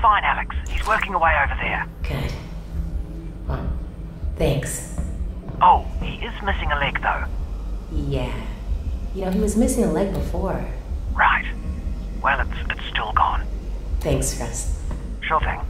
fine, Alyx. He's working away over there. Good. Well, thanks. Oh, he is missing a leg, though. Yeah. You know, he was missing a leg before. Right. Well, it's, it's still gone. Thanks, Russ. Sure thing.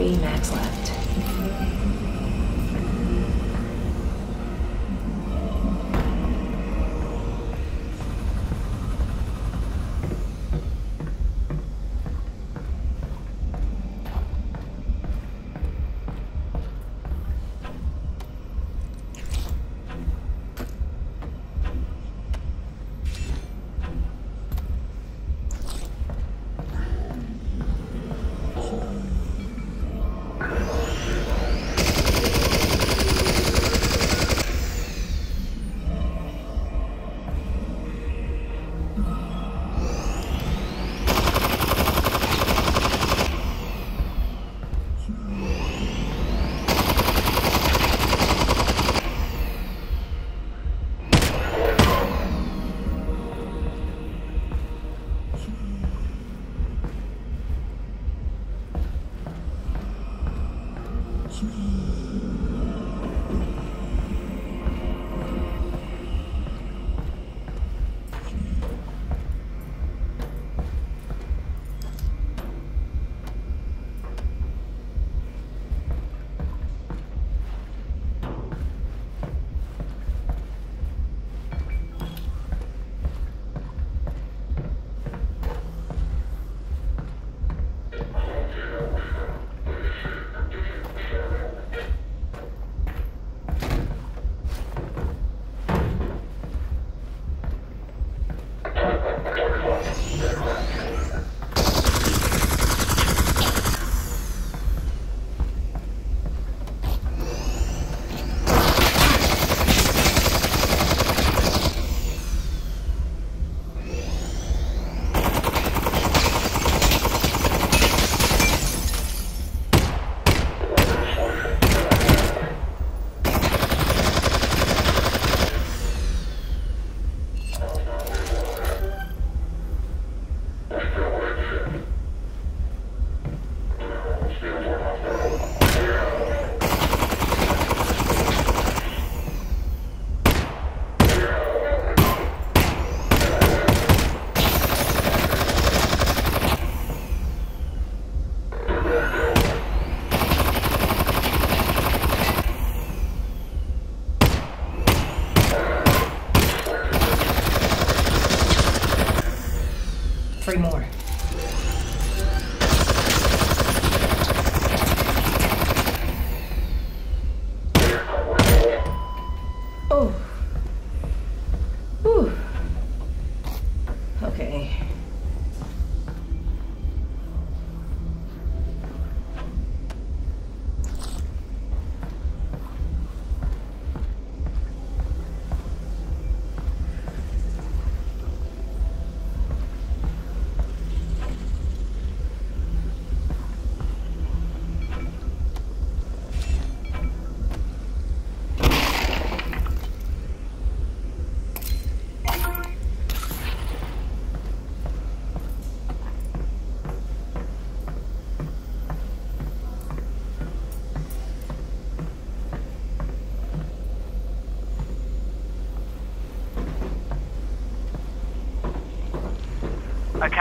Three max left.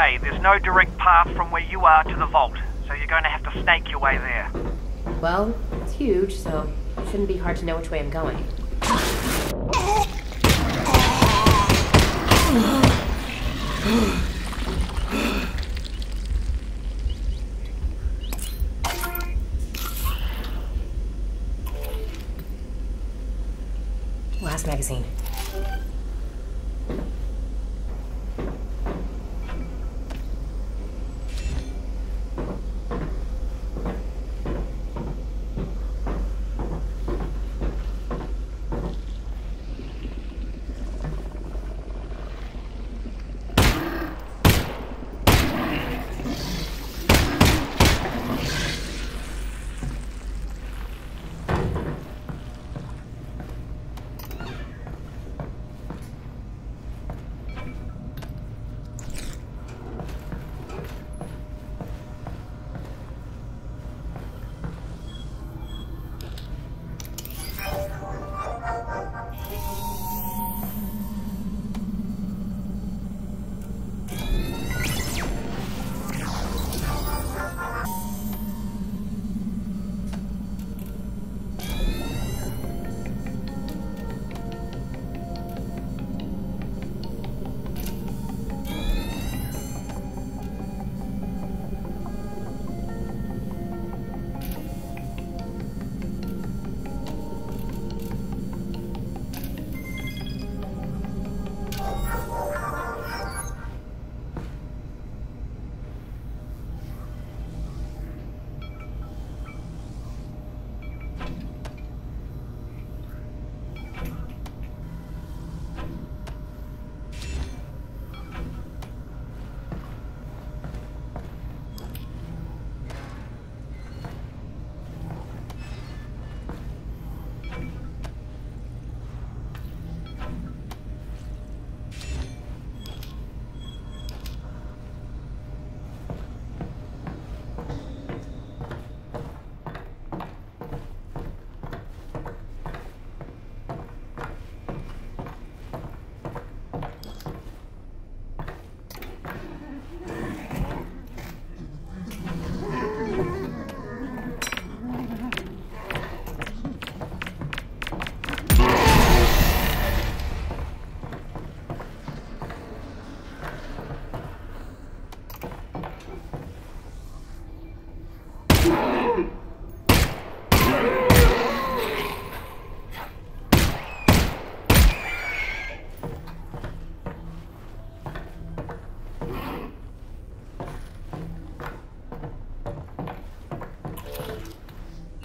Okay, there's no direct path from where you are to the vault, so you're going to have to snake your way there. Well, it's huge, so it shouldn't be hard to know which way I'm going. Last magazine.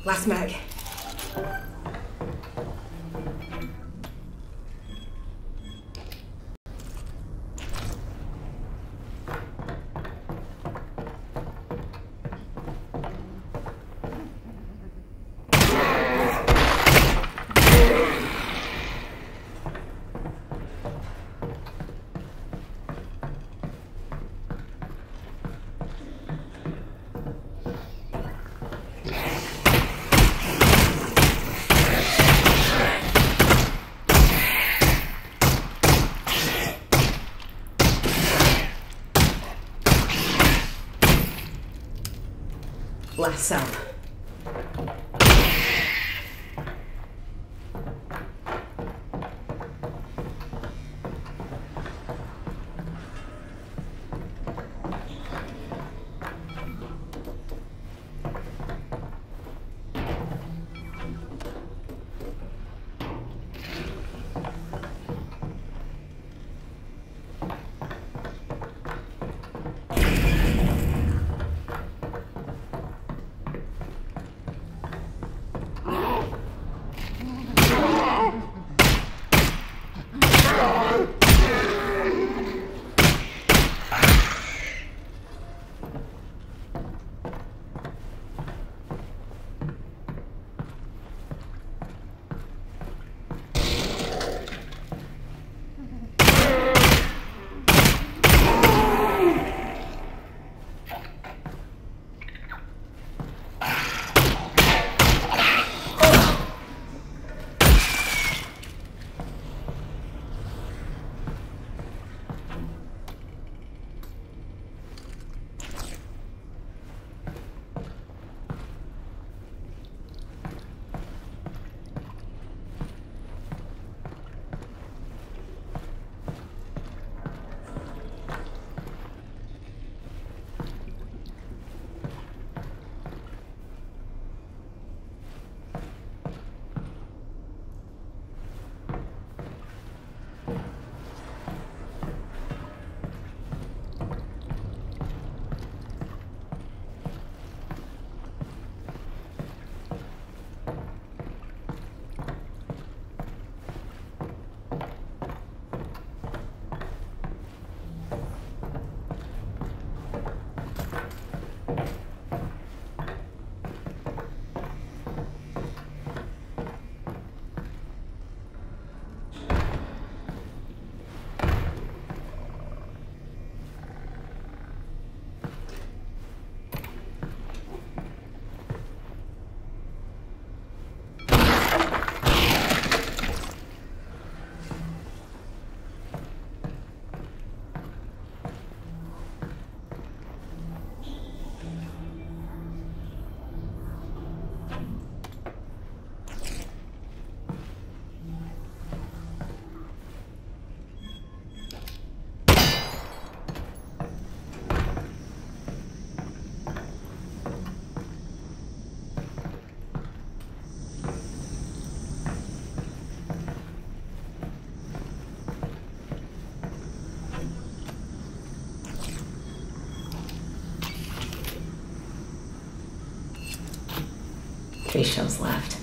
Last mag. Shows left.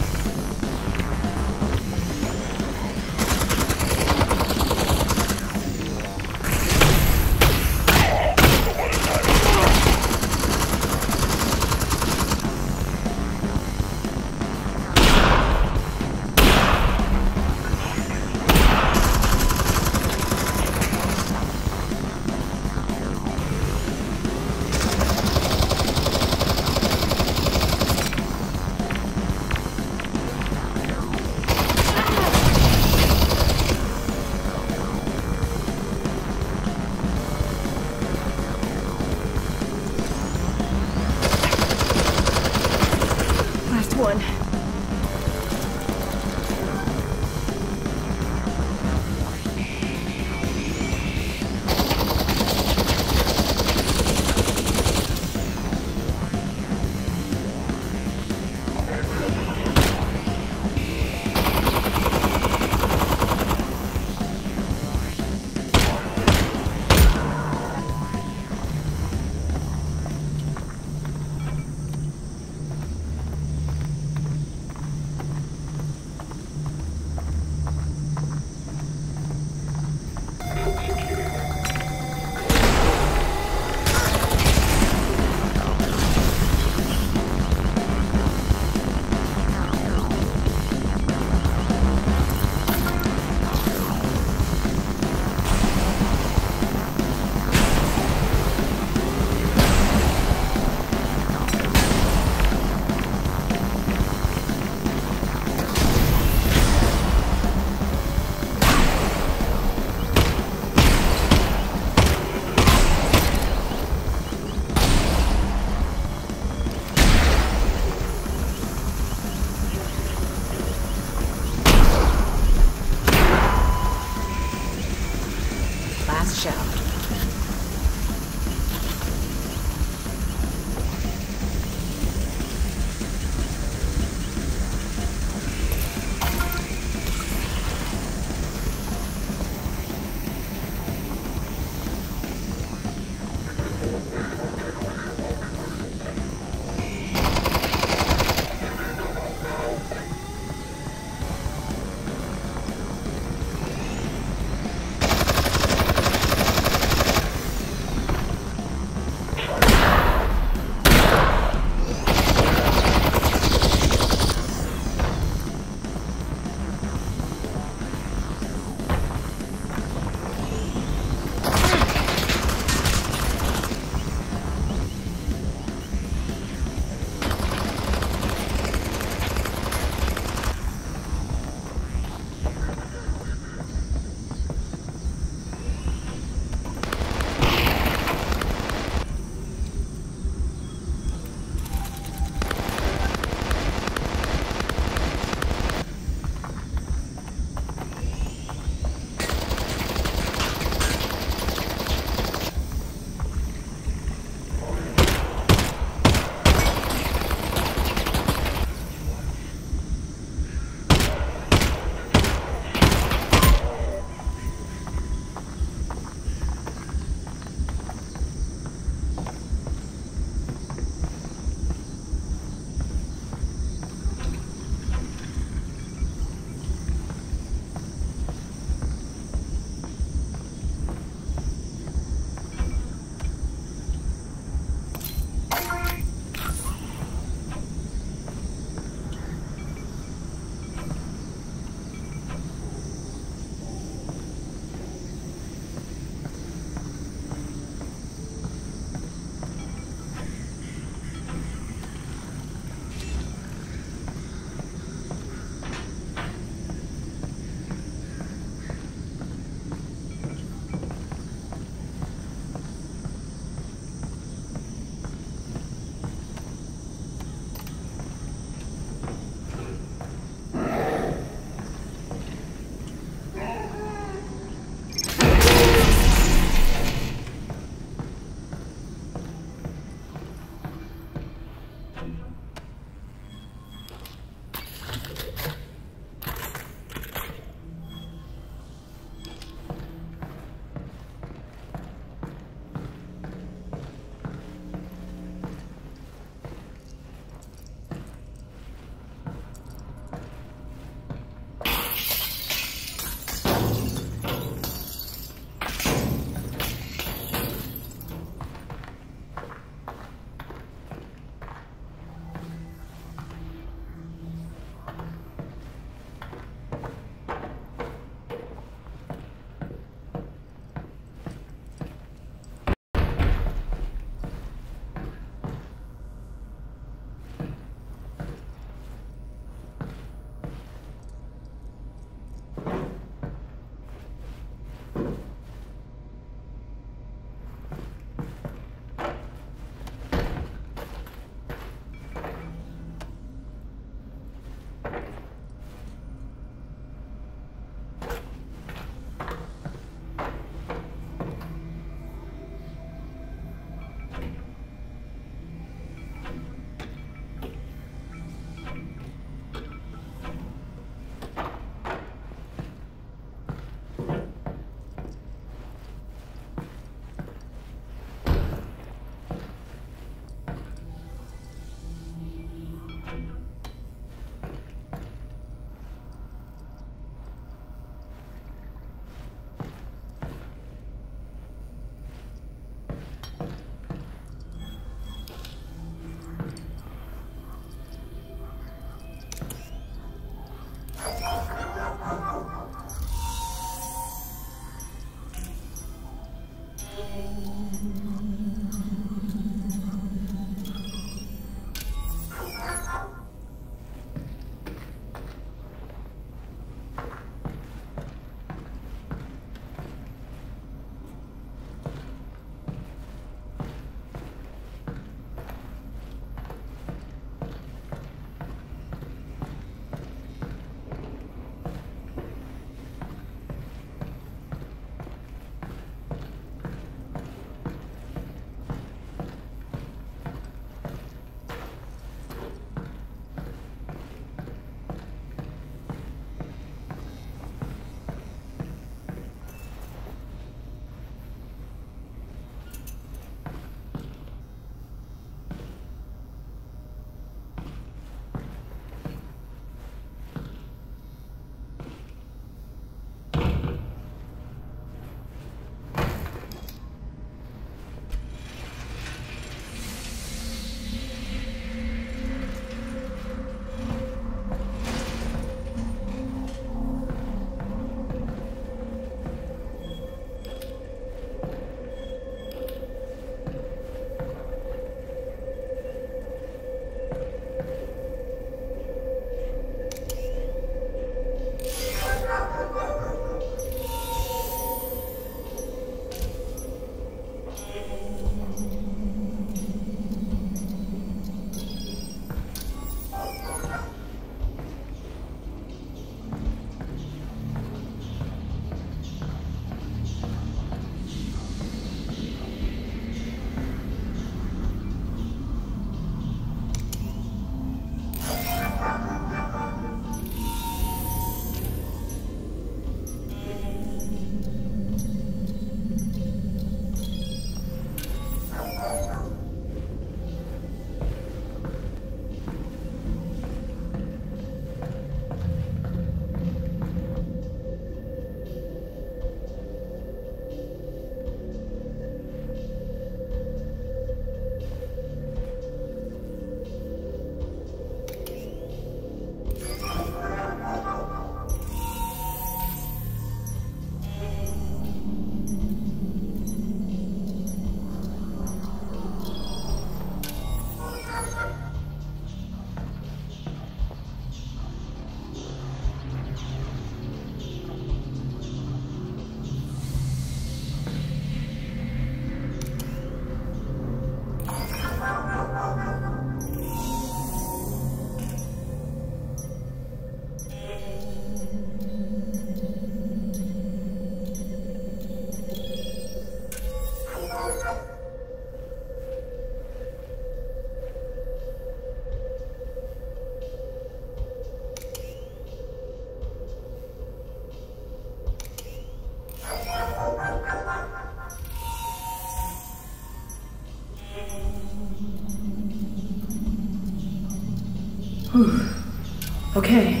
Okay.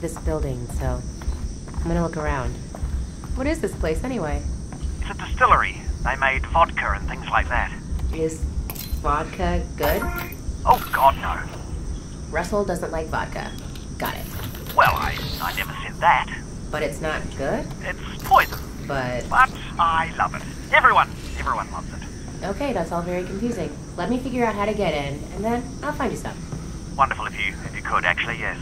This building, so I'm gonna look around. What is this place anyway? It's a distillery. They made vodka and things like that. Is vodka good? Oh, God, no. Russell doesn't like vodka. Got it. Well, I, I never said that. But it's not good? It's poison. But But I love it. Everyone, everyone loves it. okay, that's all very confusing. Let me figure out how to get in, and then I'll find you some. Wonderful if you, if you could, actually, yes.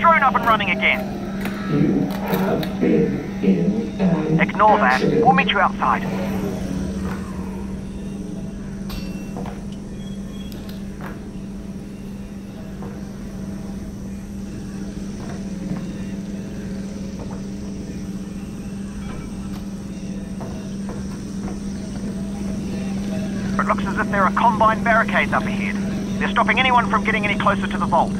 Drone up and running again. Ignore that. We'll meet you outside. It looks as if there are combine barricades up ahead. They're stopping anyone from getting any closer to the vault.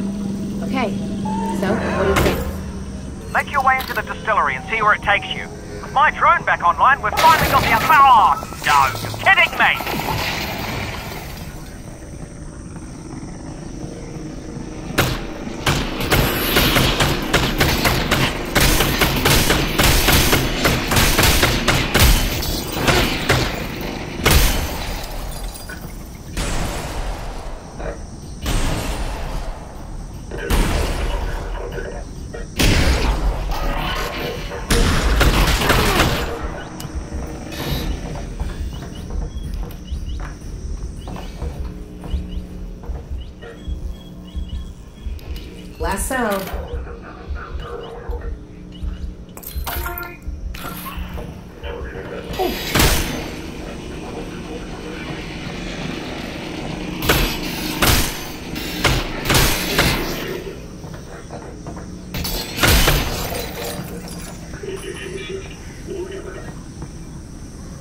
Okay. So, what do you think? Make your way into the distillery and see where it takes you. With my drone back online, we've finally got the... Oh, no, you're kidding me!